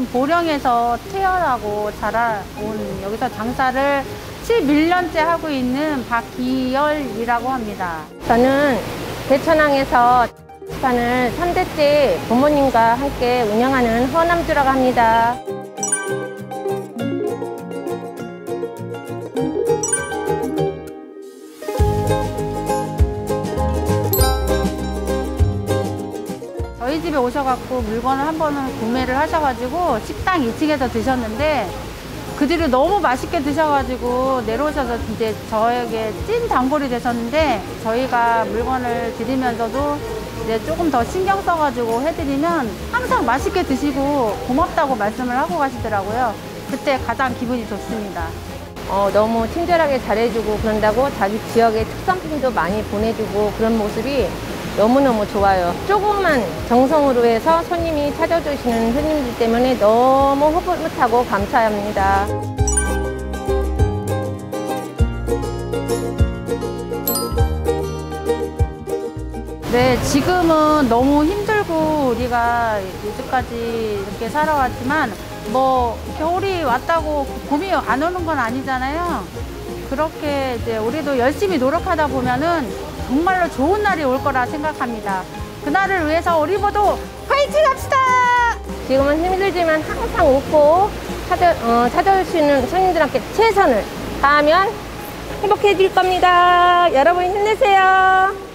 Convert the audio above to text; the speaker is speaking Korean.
저는 보령에서 태어나고 자라온 여기서 장사를 11년째 하고 있는 박기열이라고 합니다. 저는 대천항에서 식판을 3대째 부모님과 함께 운영하는 허남주라고 합니다. 저희 집에 오셔갖고 물건을 한 번은 구매를 하셔가지고 식당 2층에서 드셨는데 그 뒤로 너무 맛있게 드셔가지고 내려오셔서 이제 저에게 찐 단골이 되셨는데 저희가 물건을 드리면서도 이제 조금 더 신경 써가지고 해드리면 항상 맛있게 드시고 고맙다고 말씀을 하고 가시더라고요. 그때 가장 기분이 좋습니다. 어, 너무 친절하게 잘해주고 그런다고 자기 지역의 특산품도 많이 보내주고 그런 모습이 너무너무 좋아요. 조금만 정성으로 해서 손님이 찾아주시는 손님들 때문에 너무 흐뭇하고 감사합니다. 네, 지금은 너무 힘들고 우리가 요즘까지 이렇게 살아왔지만 뭐 겨울이 왔다고 봄이 안 오는 건 아니잖아요. 그렇게 이제 우리도 열심히 노력하다 보면은 정말로 좋은 날이 올 거라 생각합니다. 그날을 위해서 우리 모두 파이팅 합시다! 지금은 힘들지만 항상 웃고 찾아, 어, 찾아오시는 손님들한테 최선을 다하면 행복해질 겁니다. 여러분 힘내세요.